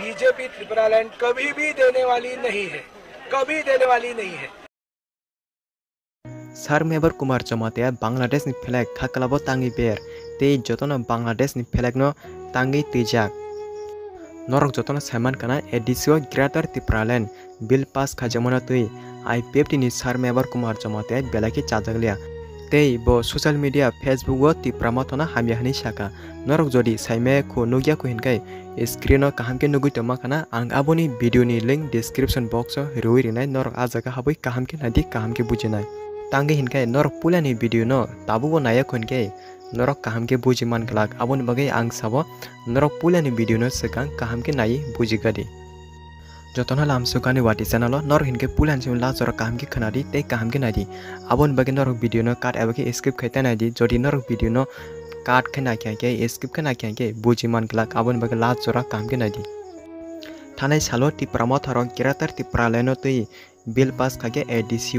BJP, Tripura land कभी भी देने वाली नहीं है। कभी देने वाली नहीं है। सार मेबर कुमार चमाते बांग्लादेश नि फ्लैग खाकलाबो तांगी बेर। ते जतन बांग्लादेश नि फ्लैग नो तांगी तेजाक नरक जतन सामान काना एडिसियो ग्रेटर त्रिपुरालैंड बिल पास खाजमना तुई। आईपीएफ नि सार मेबर कुमार चमाते बेलाकी चाजगलिया তেই ব ছ'চিয়েল মিডিয়া ফেচবুকত টিপ্ৰামত অনা হামি হানি চাকা নৰক যদি চাইমে খু নগীয়া কুহিনকাই স্ক্ৰীণত কাহামকে নগৈ তোমাকানা আং আবনি ভিডিঅ'নি লিংক ডিছক্ৰিপশ্যন বক্স ৰুই ৰিনাই নৰক আজাকা হাবৈ কাহামকে নাদি কাহামকে বুজি নাই তাংগে হিনকাই নৰক পুলানি ভিডিঅ' ন তাবুব নাইয়া কুহিনকাই নৰক কাহামকে বুজি মান গেলাক আবনি বাগে আং চাব নৰক পুলানি ভিডিঅ' ন চেকাং কাহামকে নাই বুজি গাদি जो ना लामसुकानी वाटी चेनलो नर हिंके पुल हानसी ला जर काम की खाना दी ते काम की नाई अब बगे नरक वीडियो ने काट एवं स्क्रिप्ट खेते नाई दी जो नरक भिडियो ने काट के ना क्या स्क्रिप्ट के ना क्या क्या बुझी मान गला अब बगे ला जो कहम की नाई दी थाने सालो टिप्रमा थरों किरातर टिप्रालेनो तुई बिल पास खाके एडीसी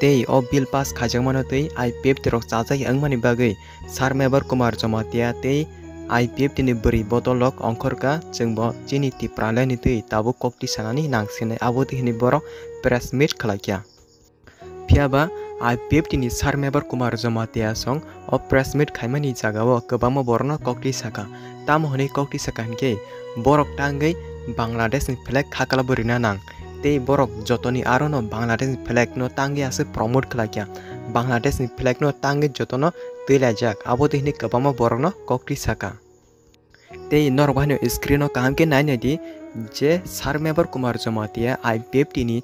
ते ओ। बिल पास खाजमानो तुई आई पेप तिरोक चाचा की अंगमानी बगे सार मेबर कुमार जमातिया, तेई आईपीएफ दिन बरी बदल अंखरका जब चीनी तीप्राल दबो कक्टी सानी नासी आबोदी बड़ो प्रेस मीट खाला पियाबा आईपीएफ दिन सार मेबर कुमार जमातिया संग प्रेस मीट खाम जगह गबाम बड़ो कक्टी साखा तम हनी कक्टी साखा के बड़क टांगे बांग्लादेश फ्लेग खाखा बरीना नांग ते बड़क जतनी आरो नो बांग्लादेश फ्लेग नो टांगे आसे प्रमोट खाला bangladesh ni flag no tangi jotono tuilajak abo tini kobamo borok no kokti saka tei norwahno screen o kaham ke nainai di je sar member kumar jamatia IPF tini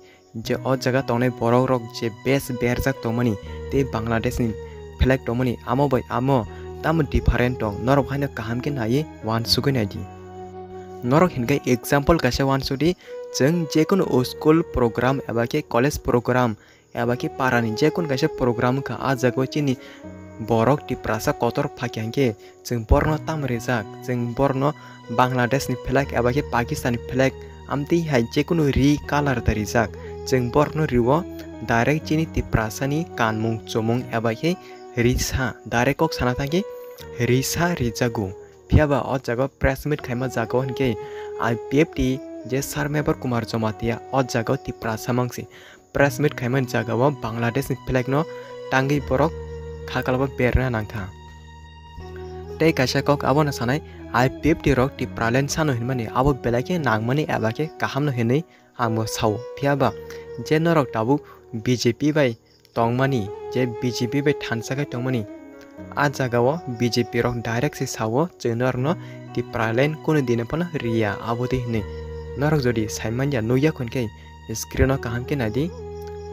je o jaga tongnai borok rok je best berjak tongmani tei bangladesh ni flag tongmani amo bai amo tam different tong norok haino kaham ke nai wan sugai nai di norok hingai example kaisa wan sudi जों जेकुनु school program एबा के college program एबा के पारानि काisa program ka a jago chini borok di prasa kotor pakyangke जों tam rijak जों ni flag eba ke pakistan flag amti hai jekunu ri color da rijak जों borno riwo direct chini ti prasa ni kanmung chomung eba ke risa direct kok sana thaki risa rijagu phiaba o jago press meet khaima jago hinke IPFT je sar member kumar jamatia o jago ti prasa mangsi press meet খাইমান জায়গাও Bangladesh flag ন টাঙ্গি বরক খাকালব বেরনা নাংথা তাই কাশা cock আবো না সানাই I P F T রক টি প্রালেন সানো হিনমানি আবো বেলাকে নাংমানি এবাকে কাহাম নহেনি আমো সাও ফিয়াবা যে নরক তাবু বিজেপি বাই টংমানি যে বিজেপি বাই থানসাকে টংমানি আ জায়গাও বিজেপি রক ডাইরেক্ট সে সাও চেনর ন টি প্রালেন কোনো দিনে পনা রিয়া আবো দি হিনে নরক যদি সাইমান যা নইয়া খুনকে স্ক্রিনো কাহাম কে না দিই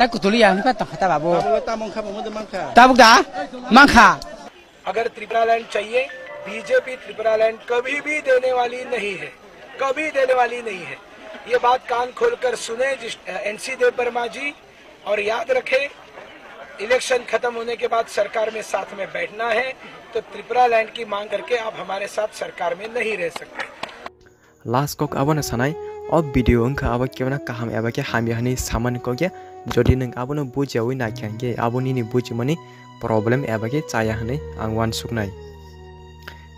ता खता बाबू मंखा मंखा मंखा अगर त्रिपुरा लैंड चाहिए बीजेपी त्रिपुरा लैंड कभी भी देने वाली नहीं है। कभी देने वाली नहीं है। ये बात कान खोलकर सुने जिस एनसी देव वर्मा जी और याद रखे इलेक्शन खत्म होने के बाद सरकार में साथ में बैठना है तो त्रिपुरा लैंड की मांग करके आप हमारे साथ सरकार में नहीं रह सकते। लास्ट को अब न सनाई और वीडियो उनका अब क्यों ना कहा हम अब के हम यह सामान को क्या যদি নেং আপুনি বুজিয়াও নাখ্যাং কে আপুনি নি বুজিমানি প্ৰব্লেম এবাকে চায়াহানে আং ওৱান চুক নাই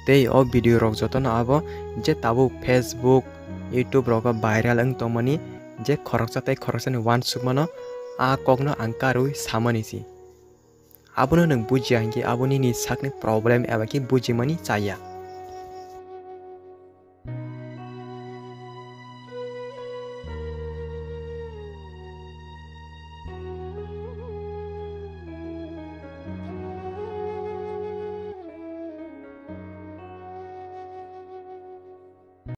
তেই অ ভিডিঅ' ৰক যতন আব যে তাবো ফেচবুক ইউটিউব ৰক ভাইৰেল অং তমানি যে খৰচা তাই খৰচানি ওৱান চুক মান আ কগ্ন আংকাৰ চামানিছি আপুনি নং বুজিয়াং কি আপুনি নি চাকনি প্ৰব্লেম এবাকে বুজিমানি চায়া